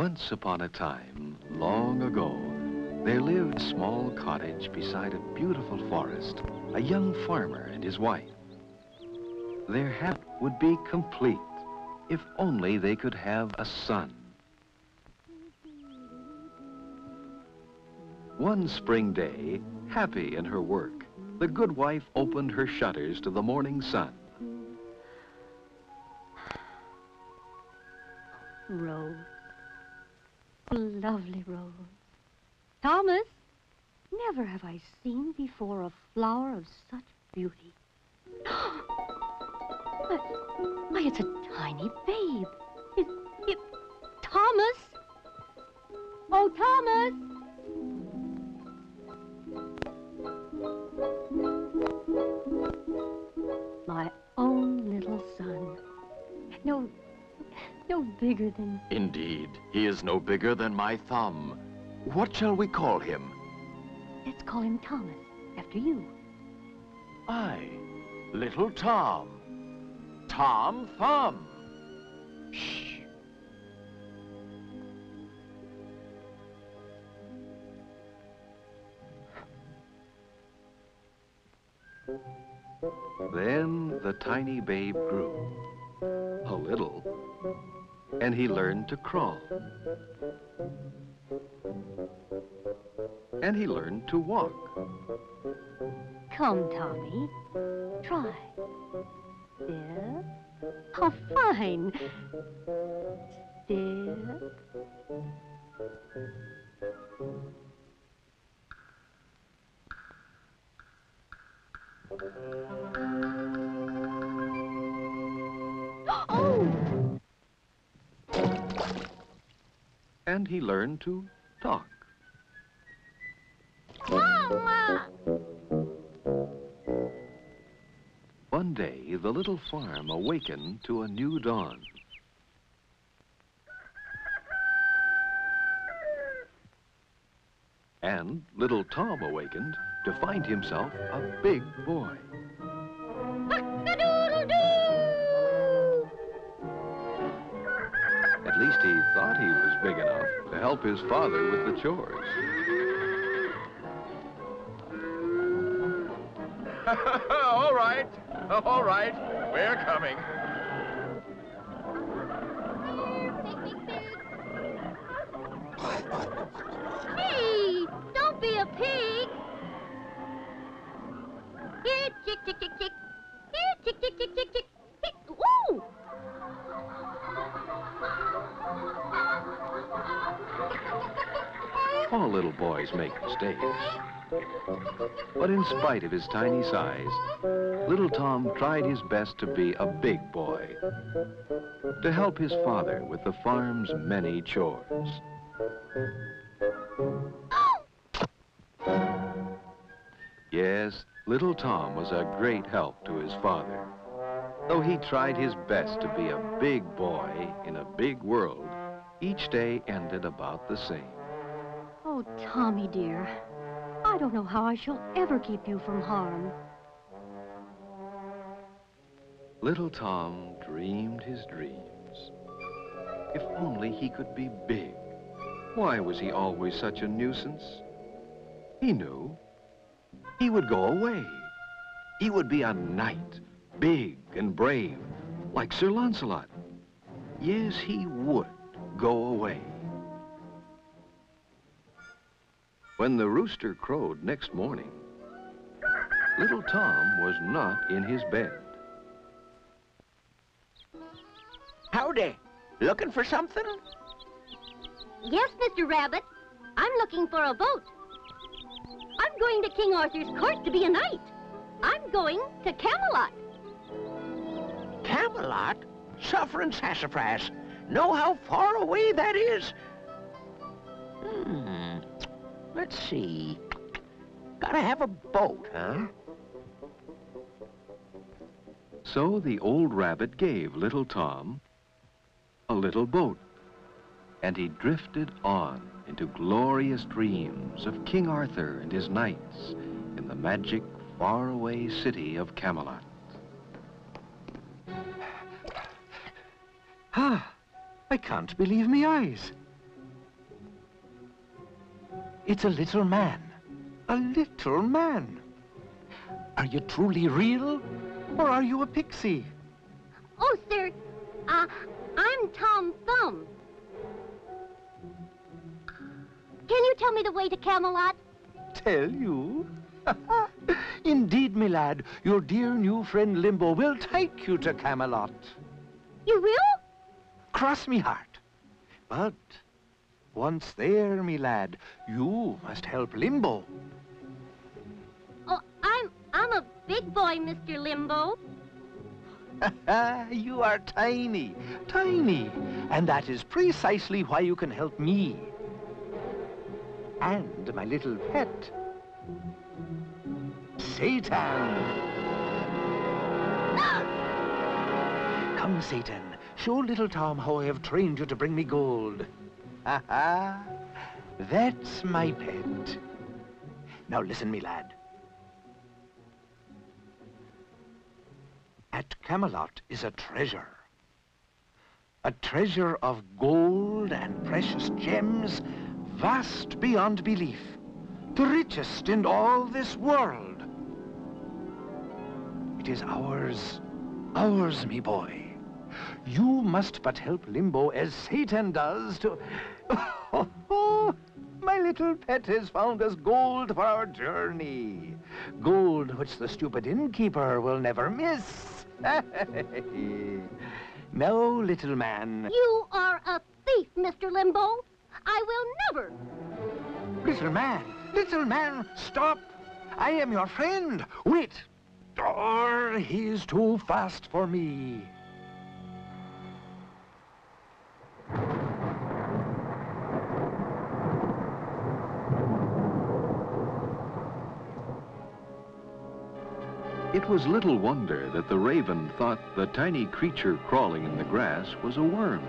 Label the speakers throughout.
Speaker 1: Once upon a time, long ago, there lived a small cottage beside a beautiful forest, a young farmer and his wife. Their hap would be complete if only they could have a son. One spring day, happy in her work, the good wife opened her shutters to the morning sun.
Speaker 2: Rose. Lovely rose. Thomas, never have I seen before a flower of such beauty. Why, why, it's a tiny babe. It, it, Thomas! Oh, Thomas! Bigger than...
Speaker 3: Indeed, he is no bigger than my thumb. What shall we call him?
Speaker 2: Let's call him Thomas, after you.
Speaker 3: I, Little Tom. Tom Thumb. Shh.
Speaker 1: Then the tiny babe grew, a little, and he learned to crawl. And he learned to walk.
Speaker 2: Come, Tommy. Try. There. How fine. There. Oh!
Speaker 1: And he learned to talk.
Speaker 2: Mama!
Speaker 1: One day, the little farm awakened to a new dawn. And little Tom awakened to find himself a big boy. Big enough to help his father with the chores.
Speaker 3: all right, all right, we're coming.
Speaker 2: Hey! Don't be a pig! Here, chick, chick, chick, chick.
Speaker 1: All little boys make mistakes. But in spite of his tiny size, little Tom tried his best to be a big boy, to help his father with the farm's many chores. Yes, little Tom was a great help to his father. Though he tried his best to be a big boy in a big world, each day ended about the same.
Speaker 2: Oh, Tommy, dear. I don't know how I shall ever keep you from harm.
Speaker 1: Little Tom dreamed his dreams. If only he could be big. Why was he always such a nuisance? He knew. He would go away. He would be a knight, big and brave, like Sir Launcelot. Yes, he would go away. When the rooster crowed next morning, little Tom was not in his bed.
Speaker 4: Howdy. Looking for something?
Speaker 2: Yes, Mr. Rabbit. I'm looking for a boat. I'm going to King Arthur's court to be a knight. I'm going to Camelot.
Speaker 4: Camelot? Suffering sassafras. Know how far away that is? Let's see. Gotta have a boat, huh?
Speaker 1: So the old rabbit gave little Tom a little boat, and he drifted on into glorious dreams of King Arthur and his knights in the magic faraway city of Camelot.
Speaker 5: Ah, I can't believe my eyes.
Speaker 6: It's a little man. A little man. Are you truly real, or are you a pixie?
Speaker 2: Oh, sir, uh, I'm Tom Thumb. Can you tell me the way to Camelot?
Speaker 6: Tell you? Indeed, me lad, your dear new friend Limbo will take you to Camelot.
Speaker 2: You will?
Speaker 6: Cross me heart. But once there, me lad, you must help Limbo.
Speaker 2: Oh, I'm I'm a big boy, Mr. Limbo.
Speaker 6: you are tiny, tiny, and that is precisely why you can help me. And my little pet, Satan. Ah! Come, Satan, show little Tom how I have trained you to bring me gold. Ha ha! That's my pet. Now listen, me lad. At Camelot is a treasure. A treasure of gold and precious gems vast beyond belief. The richest in all this world. It is ours, ours, me boy. You must but help Limbo as Satan does to... Oh, my little pet has found us gold for our journey. Gold which the stupid innkeeper will never miss. now, little man.
Speaker 2: You are a thief, Mr. Limbo. I will never.
Speaker 6: Little man, little man, stop. I am your friend. Wait. Or he's too fast for me.
Speaker 1: Was little wonder that the raven thought the tiny creature crawling in the grass was a worm.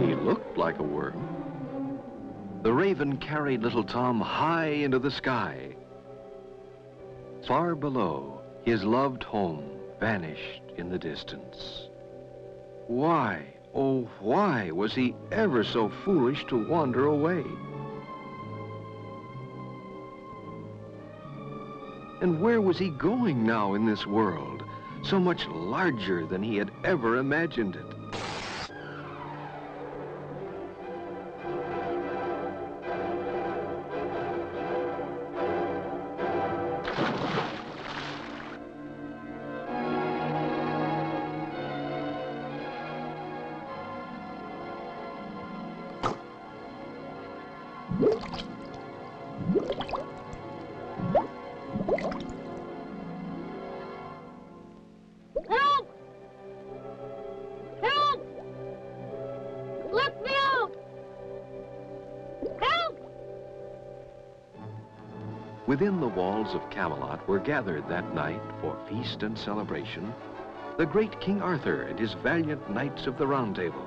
Speaker 1: He looked like a worm. The raven carried little Tom high into the sky. Far below, his loved home vanished in the distance. Why, oh why was he ever so foolish to wander away? And where was he going now in this world, so much larger than he had ever imagined it? Within the walls of Camelot were gathered that night for feast and celebration the great King Arthur and his valiant knights of the Round Table.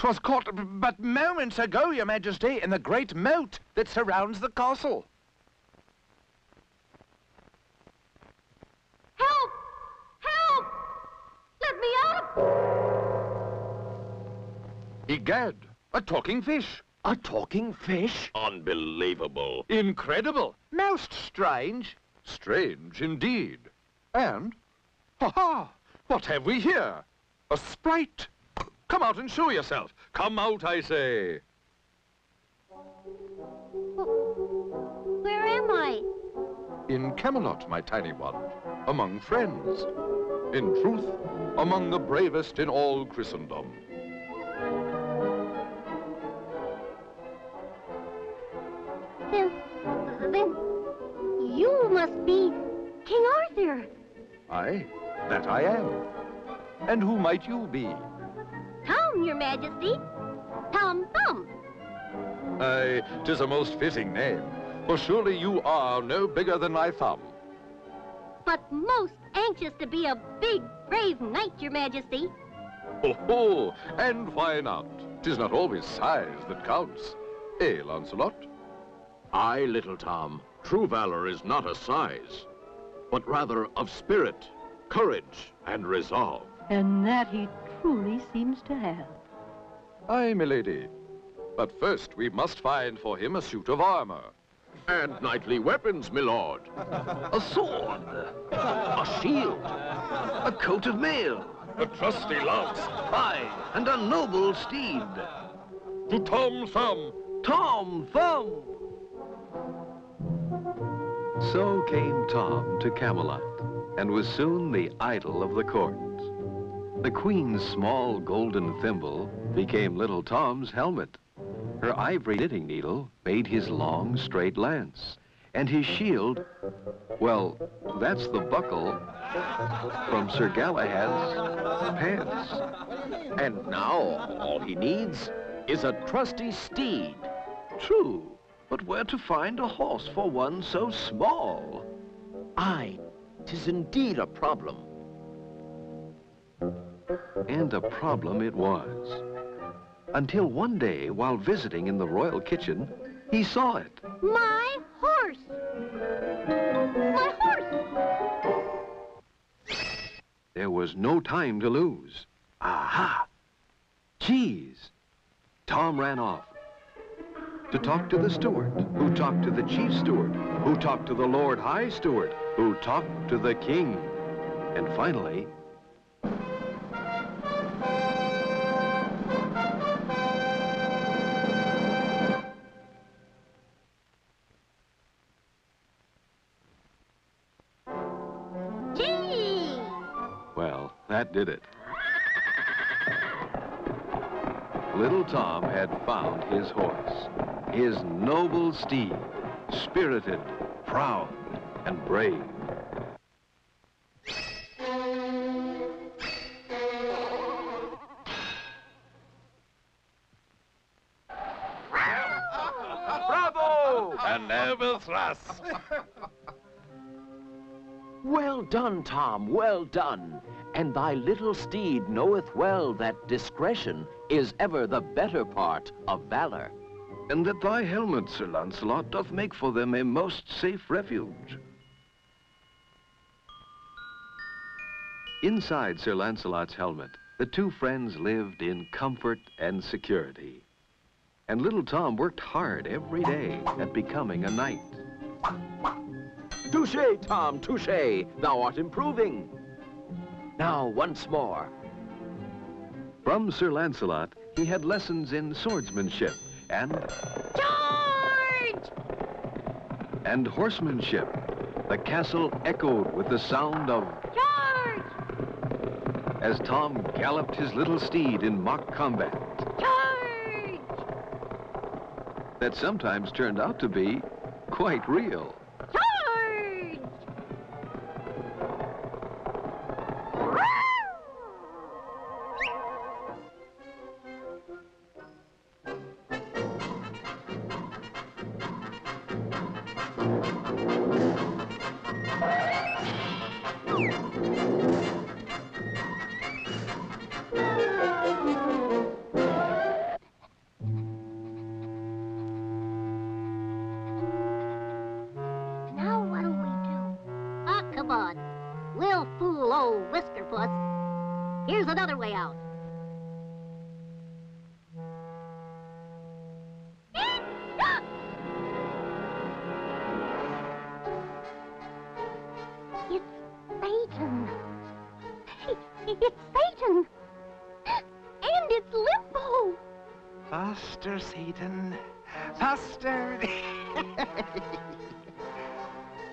Speaker 6: Twas caught but moments ago, your majesty, in the great moat that surrounds the castle.
Speaker 2: Help! Help! Let me out!
Speaker 6: Egad, a talking fish.
Speaker 7: A talking fish?
Speaker 4: Unbelievable.
Speaker 6: Incredible. Most strange. Strange indeed. And, ha-ha, what have we here? A sprite. Come out and show yourself. Come out, I say.
Speaker 2: Where am I?
Speaker 6: In Camelot, my tiny one, among friends. In truth, among the bravest in all Christendom.
Speaker 2: Then, then, you must be King Arthur.
Speaker 6: Aye, that I am. And who might you be?
Speaker 2: Tom, your majesty. Tom Thumb.
Speaker 5: Aye, tis a most fitting name, for surely you are no bigger than my thumb.
Speaker 2: But most anxious to be a big, brave knight, your majesty.
Speaker 5: Ho ho! And why not? Tis not always size that counts. Eh, Lancelot?
Speaker 3: Aye, little Tom. True valor is not a size, but rather of spirit, courage, and resolve.
Speaker 8: And that he truly seems to have.
Speaker 5: Aye, milady. But first we must find for him a suit of armor.
Speaker 3: And knightly weapons, milord.
Speaker 4: A sword, a shield, a coat of mail,
Speaker 5: A trusty lance.
Speaker 4: aye, and a noble steed.
Speaker 5: To Tom Thumb.
Speaker 4: Tom Thumb.
Speaker 1: So came Tom to Camelot, and was soon the idol of the court. The queen's small golden thimble became little Tom's helmet. Her ivory knitting needle made his long, straight lance. And his shield, well, that's the buckle from Sir Galahad's pants.
Speaker 3: And now, all he needs is a trusty steed.
Speaker 4: True, but where to find a horse for one so small?
Speaker 3: Aye, tis indeed a problem.
Speaker 1: And a problem it was. Until one day, while visiting in the royal kitchen, he saw it.
Speaker 2: My horse. My horse.
Speaker 1: There was no time to lose. Aha! Cheese! Tom ran off to talk to the steward, who talked to the chief steward, who talked to the Lord High Steward, who talked to the king. And finally, that did it. Little Tom had found his horse, his noble steed, spirited, proud, and brave.
Speaker 4: Bravo!
Speaker 5: And never thrust.
Speaker 4: Done, Tom, well done. And thy little steed knoweth well that discretion is ever the better part of valor.
Speaker 1: And that thy helmet, Sir Launcelot, doth make for them a most safe refuge. Inside Sir Lancelot's helmet, the two friends lived in comfort and security. And little Tom worked hard every day at becoming a knight.
Speaker 4: Touche, Tom, touche. Thou art improving. Now, once more.
Speaker 1: From Sir Lancelot, he had lessons in swordsmanship and,
Speaker 2: George!
Speaker 1: and horsemanship. The castle echoed with the sound of
Speaker 2: George!
Speaker 1: as Tom galloped his little steed in mock combat
Speaker 2: George!
Speaker 1: that sometimes turned out to be quite real.
Speaker 6: Faster, Satan. Faster.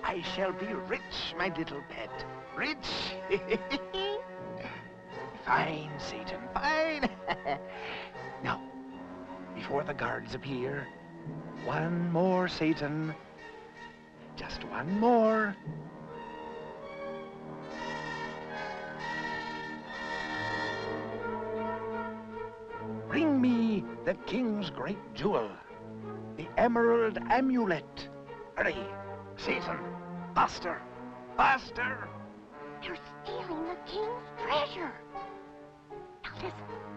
Speaker 6: I shall be rich, my little pet. Rich. fine, Satan, fine. now, before the guards appear, one more, Satan. Just one more. The king's great jewel, the emerald amulet. Hurry, Satan, faster, faster.
Speaker 2: They're stealing the king's treasure. Now listen,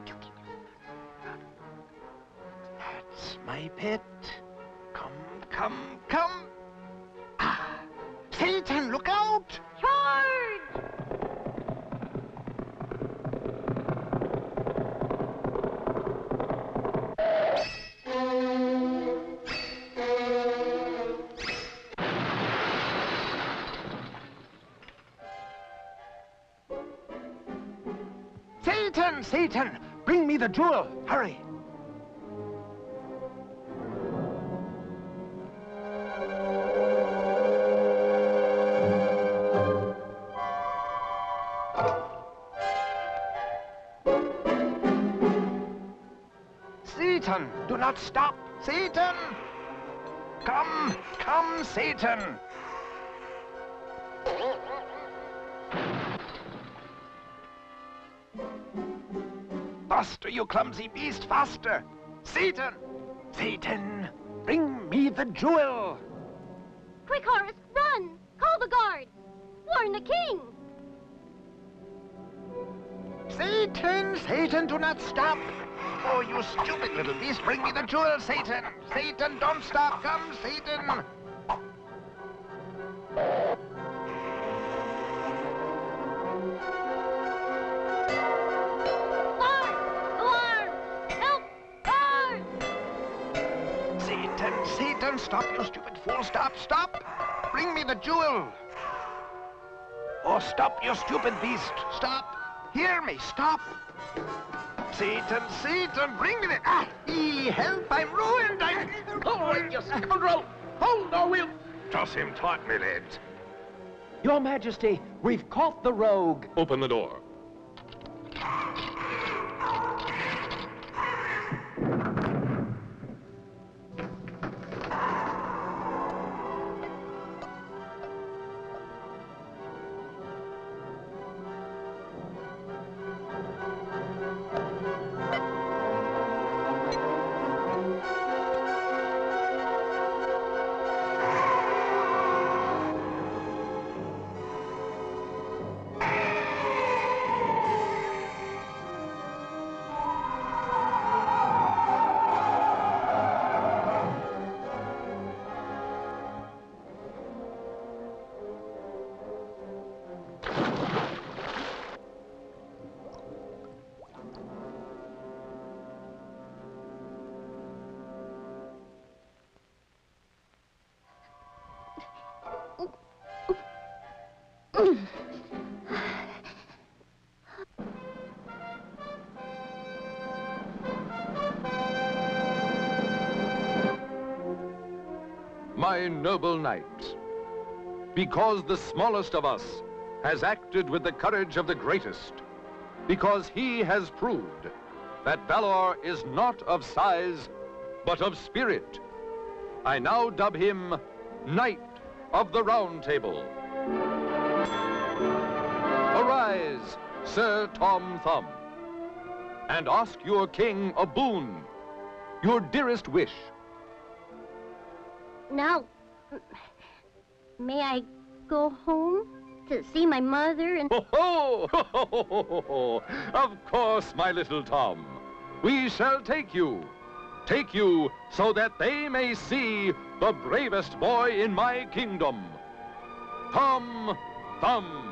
Speaker 2: you can...
Speaker 6: That's my pet. Come, come, come. Ah, Satan, look out!
Speaker 2: Charge!
Speaker 6: The jewel. Hurry. Satan, do not stop. Satan! Come, come, Satan! Faster, you clumsy beast, faster! Satan! Satan, bring me the jewel!
Speaker 2: Quick, Horace, run! Call the guards! Warn the king!
Speaker 6: Satan, Satan, do not stop! Oh, you stupid little beast, bring me the jewel, Satan! Satan, don't stop! Come, Satan! Stop, you stupid fool! Stop, stop! Bring me the jewel! Oh, stop, you stupid beast! Stop! Hear me, stop! Satan, Satan, bring me the... Ah! ee, help, I'm ruined! I'm...
Speaker 3: Oh, you scoundrel! Hold or we'll...
Speaker 5: Toss him taut, my lads.
Speaker 4: Your Majesty, we've caught the rogue.
Speaker 5: Open the door. My noble knight, because the smallest of us has acted with the courage of the greatest, because he has proved that valor is not of size, but of spirit, I now dub him Knight of the Round Table. Arise, Sir Tom Thumb, and ask your king a boon, your dearest wish.
Speaker 2: Now, may I go home to see my mother and...
Speaker 5: Ho, ho! Of course, my little Tom. We shall take you. Take you so that they may see the bravest boy in my kingdom. Tom Thumb.